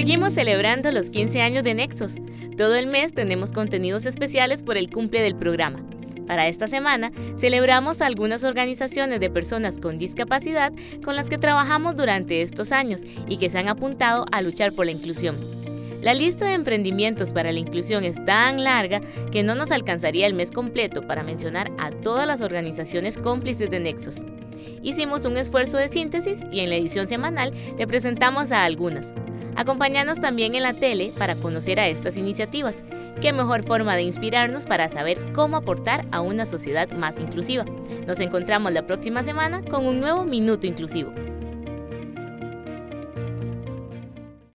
Seguimos celebrando los 15 años de Nexos. Todo el mes tenemos contenidos especiales por el cumple del programa. Para esta semana celebramos algunas organizaciones de personas con discapacidad con las que trabajamos durante estos años y que se han apuntado a luchar por la inclusión. La lista de emprendimientos para la inclusión es tan larga que no nos alcanzaría el mes completo para mencionar a todas las organizaciones cómplices de Nexos. Hicimos un esfuerzo de síntesis y en la edición semanal le presentamos a algunas. Acompáñanos también en la tele para conocer a estas iniciativas. Qué mejor forma de inspirarnos para saber cómo aportar a una sociedad más inclusiva. Nos encontramos la próxima semana con un nuevo Minuto Inclusivo.